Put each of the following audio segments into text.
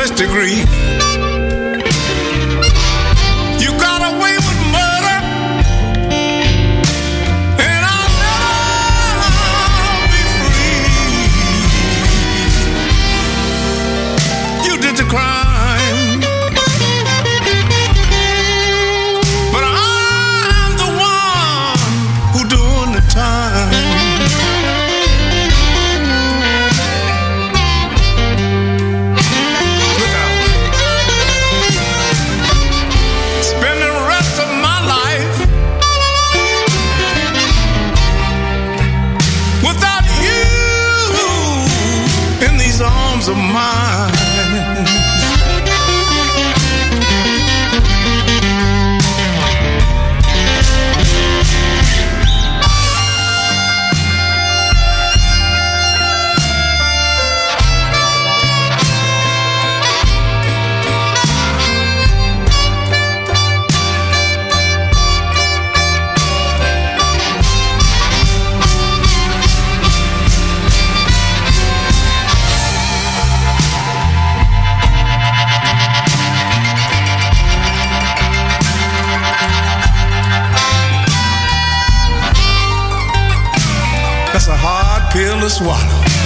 first degree. That's a hard pill to swallow.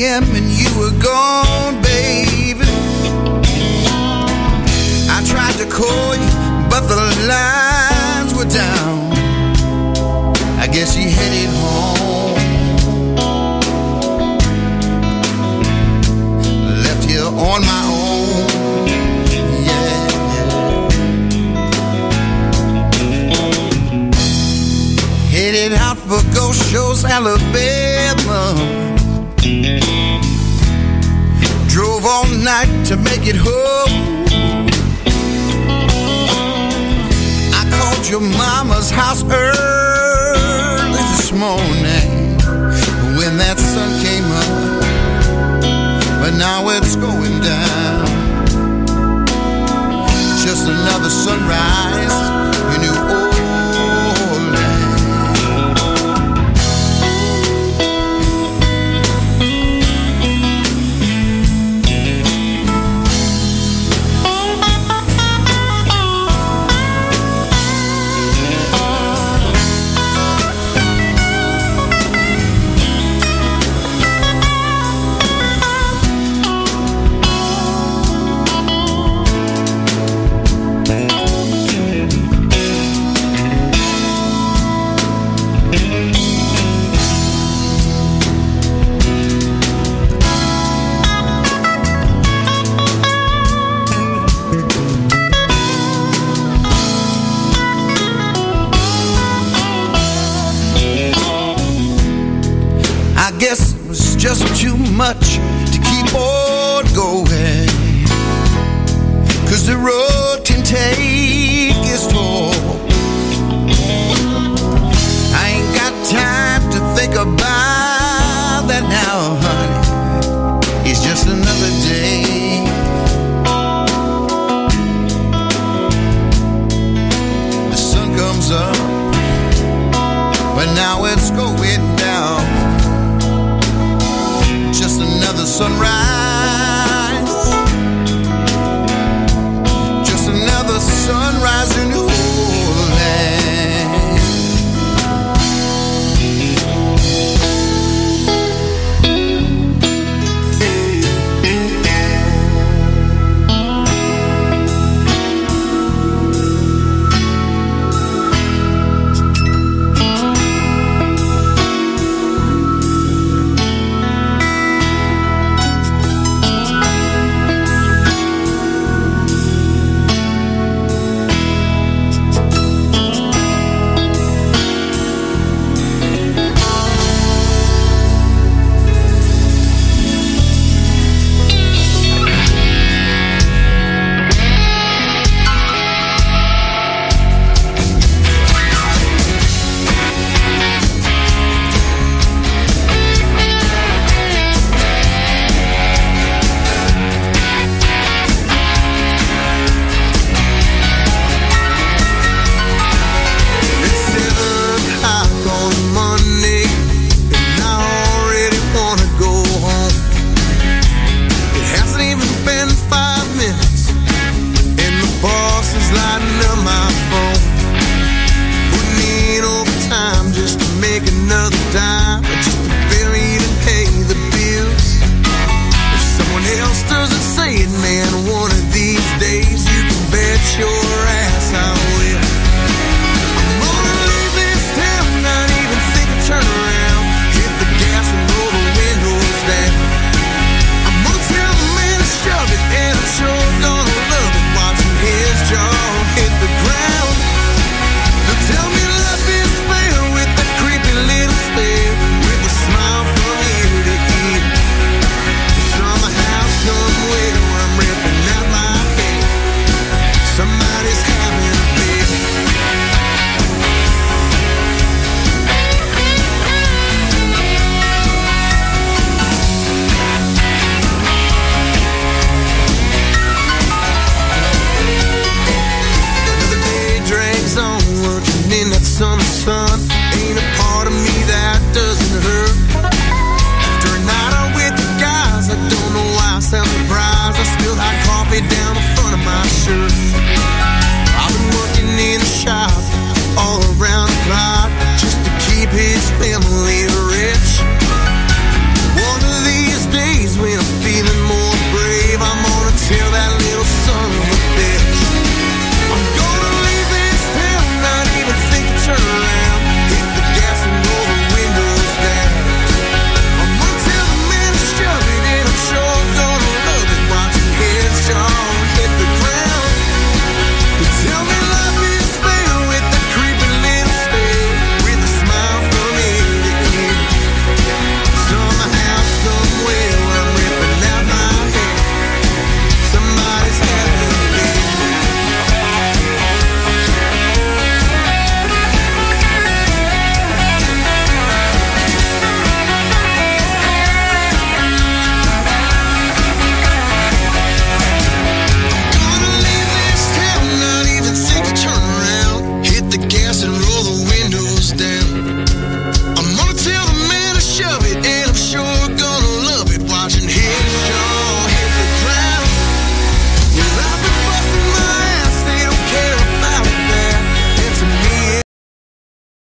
a.m. and you were gone, baby. I tried to call you, but the lines all night to make it home. I called your mama's house early this morning when that sun came up. But now it's going down. Just another sunrise. You knew to sure.